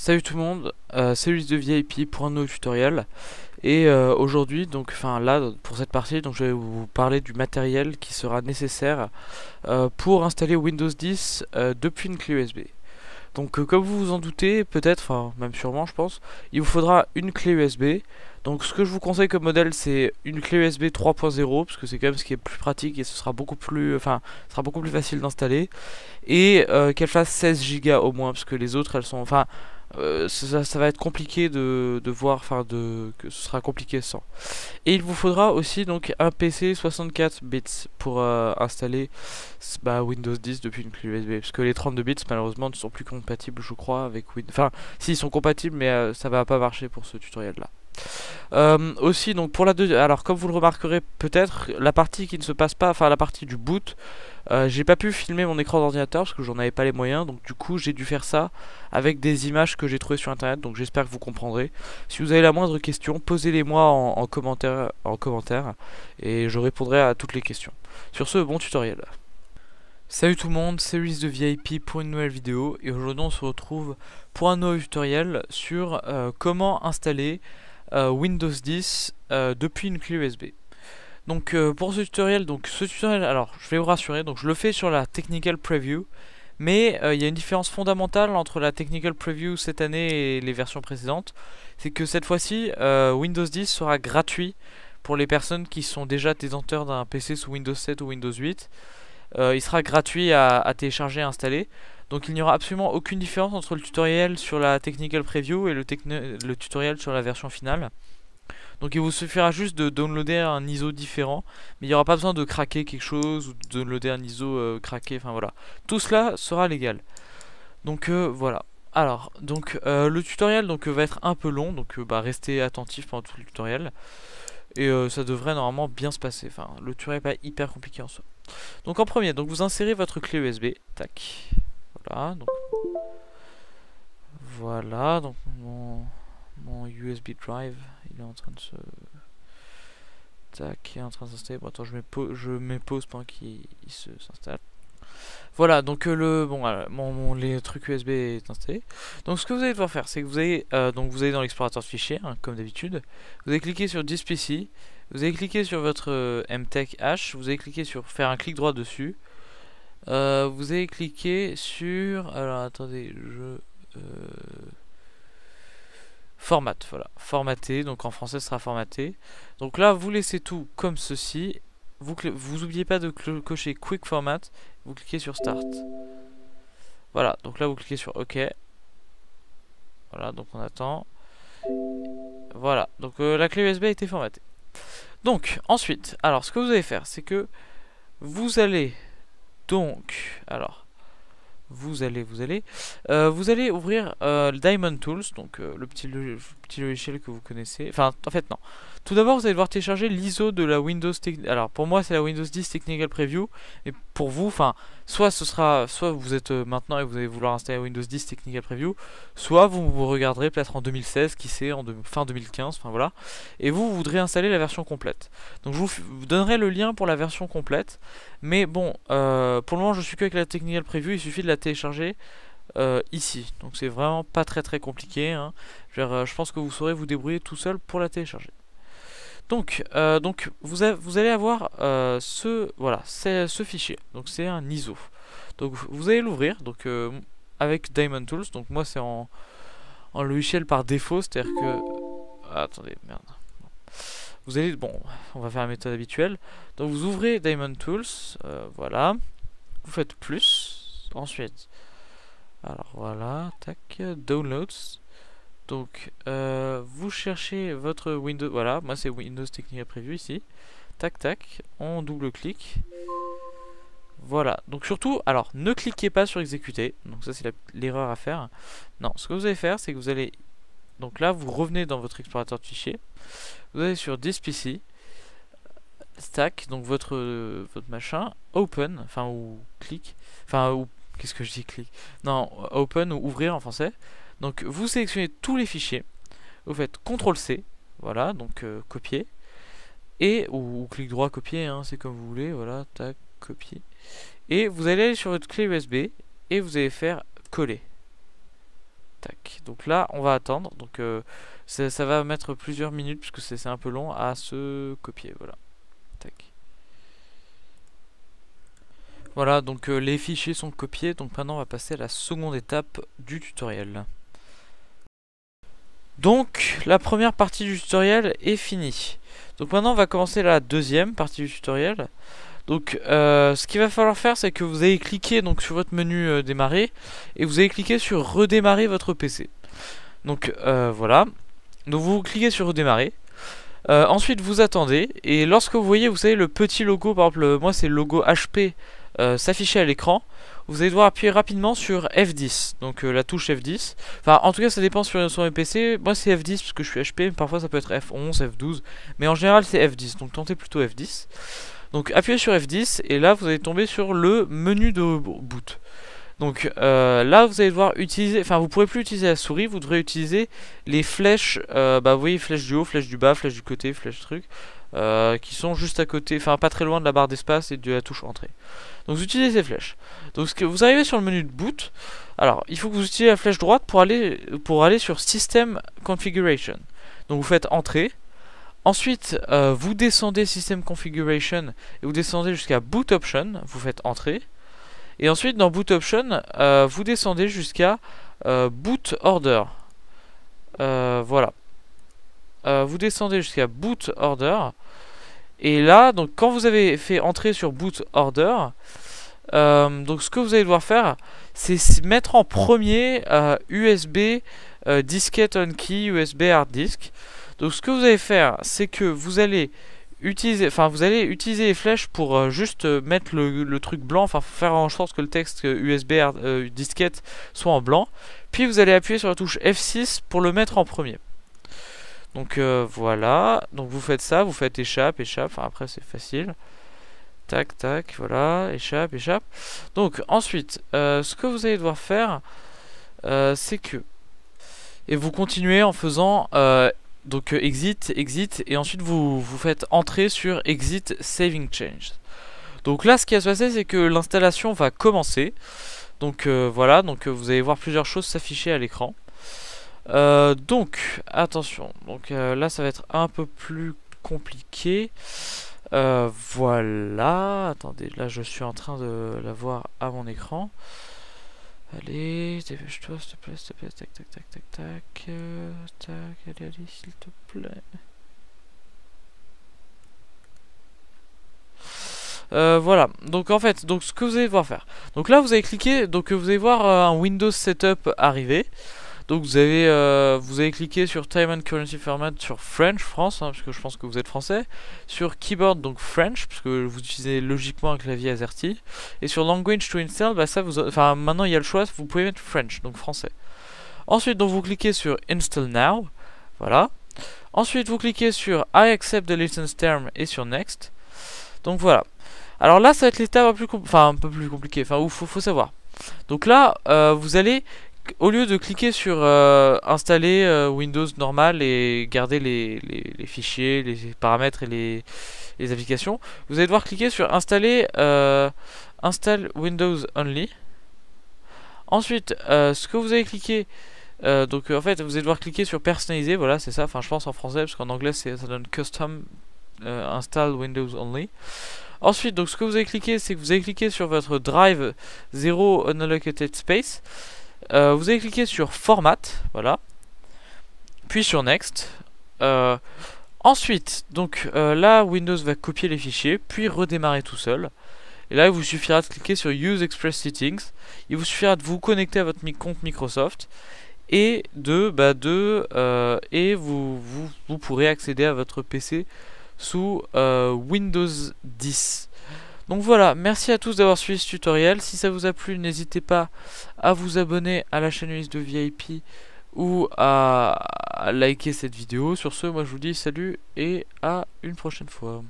Salut tout le monde, euh, c'est Luis de VIP pour un nouveau tutoriel et euh, aujourd'hui donc enfin là pour cette partie donc je vais vous parler du matériel qui sera nécessaire euh, pour installer Windows 10 euh, depuis une clé USB. Donc comme vous vous en doutez peut-être, enfin même sûrement je pense, il vous faudra une clé USB. Donc ce que je vous conseille comme modèle c'est une clé USB 3.0 parce que c'est quand même ce qui est plus pratique et ce sera beaucoup plus enfin sera beaucoup plus facile d'installer et qu'elle fasse 16 Go au moins parce que les autres elles sont enfin euh, ça, va être compliqué de, voir, enfin de ce sera compliqué sans. Et il vous faudra aussi donc un PC 64 bits pour euh, installer bah, Windows 10 depuis une clé USB, parce que les 32 bits malheureusement ne sont plus compatibles, je crois, avec Windows. Enfin, si ils sont compatibles, mais euh, ça va pas marcher pour ce tutoriel là. Aussi donc pour la alors comme vous le remarquerez peut-être la partie qui ne se passe pas enfin la partie du boot euh, j'ai pas pu filmer mon écran d'ordinateur parce que j'en avais pas les moyens, donc du coup j'ai dû faire ça avec des images que j'ai trouvées sur internet, donc j'espère que vous comprendrez. Si vous avez la moindre question, posez-les moi en, commentaire, en commentaire et je répondrai à toutes les questions. Sur ce, bon tutoriel. Salut tout le monde, c'est Luis de VIP pour une nouvelle vidéo et aujourd'hui on se retrouve pour un nouveau tutoriel sur euh, comment installer euh, Windows 10 depuis une clé USB. Donc euh, pour ce tutoriel, donc ce tutoriel, alors je vais vous rassurer, donc je le fais sur la Technical Preview, mais euh, il y a une différence fondamentale entre la Technical Preview cette année et les versions précédentes, c'est que cette fois-ci, euh, Windows 10 sera gratuit pour les personnes qui sont déjà détenteurs d'un PC sous Windows 7 ou Windows 8. il sera gratuit à, télécharger et installer. Donc il n'y aura absolument aucune différence entre le tutoriel sur la Technical Preview et le, tutoriel sur la version finale. Donc il vous suffira juste de downloader un ISO différent, mais il n'y aura pas besoin de craquer quelque chose ou de downloader un ISO euh, craqué, enfin voilà. Tout cela sera légal. Donc euh, voilà. Alors, euh, le tutoriel va être un peu long, donc bah, restez attentif pendant tout le tutoriel. Et ça devrait normalement bien se passer. Enfin, le tutoriel n'est pas hyper compliqué en soi. Donc en premier, vous insérez votre clé USB. Tac. Voilà. Donc voilà. Donc mon mon USB drive, il est en train de se... Tac, il est en train de s'installer. Bon, attends, je mets, je mets pause pendant qu'il s'installe. Voilà, donc euh, le bon, mon, les trucs USB est installé. Donc ce que vous allez devoir faire, c'est que vous allez euh, donc vous allez dans l'explorateur de fichiers, hein, comme d'habitude. Vous allez cliquer sur This PC, vous allez cliquer sur votre euh, MTech H, vous allez cliquer sur faire un clic droit dessus. Vous allez cliquer sur alors attendez, je Format, voilà, formaté, donc en français sera formaté. Donc là, vous laissez tout comme ceci. Vous, vous oubliez pas de cocher Quick Format, vous cliquez sur Start. Voilà, donc là vous cliquez sur OK. Voilà, donc on attend. Voilà, donc euh, la clé USB a été formatée. Donc, ensuite, alors ce que vous allez faire, c'est que vous allez donc, alors, vous allez, vous allez, euh, vous allez ouvrir euh, Diamond Tools, donc euh, le petit, petit logiciel que vous connaissez. Enfin, en fait, non. Tout d'abord, vous allez devoir télécharger l'ISO de la Windows. Alors, pour moi, c'est la Windows 10 Technical Preview, pour vous, enfin, soit ce sera, soit vous êtes maintenant et vous allez vouloir installer Windows 10 Technical Preview, soit vous regarderez peut-être en 2016, qui sait, en fin 2015, enfin voilà, et vous, voudrez installer la version complète. Donc, je vous, donnerai le lien pour la version complète, mais bon, pour le moment, je suis que avec la Technical Preview, il suffit de la télécharger. Euh, ici. Donc c'est vraiment pas très très compliqué. Hein. Euh, je, pense que vous saurez vous débrouiller tout seul pour la télécharger. Donc, euh, vous, allez avoir ce voilà, ce fichier. Donc c'est un ISO. Donc vous allez l'ouvrir. Donc avec Diamond Tools. Donc moi c'est en, en logiciel par défaut, c'est-à-dire que ah, attendez merde. Vous allez bon, on va faire la méthode habituelle. Donc vous ouvrez Diamond Tools, voilà. Vous faites plus. Ensuite, alors voilà, tac, downloads. Donc euh, vous cherchez votre Windows, voilà, moi c'est Windows Technical Preview ici. Tac tac, on double-clique. Voilà, donc surtout, alors ne cliquez pas sur exécuter, donc ça c'est l'erreur à faire. Non, ce que vous allez faire, c'est que vous allez, donc là vous revenez dans votre explorateur de fichiers, vous allez sur This PC, stack, donc votre, votre machin, open, enfin ou clique, enfin ou Qu'est-ce que je dis clic Non, open ou ouvrir en français. Donc vous sélectionnez tous les fichiers. Vous faites CTRL C. Voilà, donc euh, copier. Et, ou, clic droit copier, hein, c'est comme vous voulez. Voilà, tac, copier. Et vous allez aller sur votre clé USB et vous allez faire coller. tac. Donc là, on va attendre. Donc ça, ça, va mettre plusieurs minutes puisque c'est un peu long à se copier. Voilà. Tac. Voilà, donc les fichiers sont copiés. Donc maintenant, on va passer à la seconde étape du tutoriel. Donc, la première partie du tutoriel est finie. Donc maintenant, on va commencer la deuxième partie du tutoriel. Donc, euh, ce qu'il va falloir faire, c'est que vous allez cliquer sur votre menu euh, démarrer et vous allez cliquer sur redémarrer votre PC. Donc, euh, voilà. Donc, vous cliquez sur redémarrer. ensuite, vous attendez et lorsque vous voyez, vous savez, le petit logo, par exemple, moi c'est le logo HP s'afficher à l'écran, vous allez devoir appuyer rapidement sur F10, donc la touche F10. Enfin, en tout cas, ça dépend sur, sur PC. Moi, c'est F10 parce que je suis HP, parfois ça peut être F11, F12, mais en général, c'est F10, donc tentez plutôt F10. Donc appuyez sur F10 et là vous allez tomber sur le menu de boot. Donc euh, là vous allez devoir utiliser, enfin vous pourrez plus utiliser la souris, vous devrez utiliser les flèches, euh, bah vous voyez flèches du haut, flèches du bas, flèches du côté, flèches truc, euh, qui sont juste à côté, enfin pas très loin de la barre d'espace et de la touche entrée. Donc vous utilisez ces flèches. Donc vous arrivez sur le menu de boot, alors il faut que vous utilisez la flèche droite pour aller, pour aller sur System Configuration. Donc vous faites entrée, Ensuite, euh, vous descendez System Configuration et vous descendez jusqu'à Boot Option, vous faites Entrée. Et ensuite, dans Boot Option, euh, vous descendez jusqu'à Boot Order. voilà. Vous descendez jusqu'à Boot Order. Et là, donc quand vous avez fait entrer sur Boot Order, donc ce que vous allez devoir faire, c'est mettre en premier USB disquette on key, USB hard disk. Donc ce que vous allez faire, c'est que vous allez utiliser, enfin vous allez utiliser les flèches pour euh, juste euh, mettre le, truc blanc, enfin faire en sorte que le texte USB euh, disquette soit en blanc. Puis vous allez appuyer sur la touche F6 pour le mettre en premier. Donc voilà, donc vous faites ça, vous faites échappe, échappe, après c'est facile. Tac, tac, voilà, échappe, échappe. Donc ensuite, ce que vous allez devoir faire, c'est que... Et vous continuez en faisant donc euh, exit, exit, et ensuite vous, vous faites entrer sur exit saving change. Donc là, ce qui va se passer, c'est que l'installation va commencer. Donc euh, voilà, donc euh, vous allez voir plusieurs choses s'afficher à l'écran. Donc attention, donc là ça va être un peu plus compliqué. voilà, attendez, là je suis en train de la voir à mon écran. Allez, dépêche-toi, s'il te plaît, s'il te plaît, tac, tac, tac, tac, tac, euh, tac, allez, allez, s'il te plaît. Euh, voilà, donc en fait, donc ce que vous allez devoir faire. Donc là, vous allez cliquer, donc vous allez voir euh, un Windows Setup arriver. Donc vous avez, euh, vous avez cliqué sur Time and Currency Format sur French, France, hein, parce que je pense que vous êtes français. Sur Keyboard, donc French, parce que vous utilisez logiquement un clavier AZERTY. Et sur Language to Install, bah ça vous, enfin maintenant il y a le choix, vous pouvez mettre French, donc français. Ensuite, donc vous cliquez sur Install Now, voilà. Ensuite, vous cliquez sur I accept the license term et sur Next. Donc voilà. Alors là, ça va être l'étape un, peu plus compliqué, enfin, il faut, faut savoir. Donc là, euh, vous allez au lieu de cliquer sur euh, installer euh, Windows normal et garder les, fichiers, les paramètres et les, applications, vous allez devoir cliquer sur installer euh, install Windows only. Ensuite, ce que vous allez cliquer, donc en fait, vous allez devoir cliquer sur personnaliser, voilà, c'est ça. Enfin, je pense en français parce qu'en anglais, ça donne custom install Windows only. Ensuite, donc ce que vous allez cliquer, c'est que vous allez cliquer sur votre drive 0 unallocated space. Euh, vous allez cliquer sur Format, voilà. Puis sur Next. Euh, ensuite, donc euh, là, Windows va copier les fichiers, puis redémarrer tout seul. Et là, il vous suffira de cliquer sur Use Express Settings. Il vous suffira de vous connecter à votre compte Microsoft et de, bah, de et vous, vous, vous, pourrez accéder à votre PC sous Windows 10. Donc voilà, merci à tous d'avoir suivi ce tutoriel. Si ça vous a plu, n'hésitez pas à vous abonner à la chaîne liste de VIP ou à liker cette vidéo. Sur ce, moi je vous dis salut et à une prochaine fois.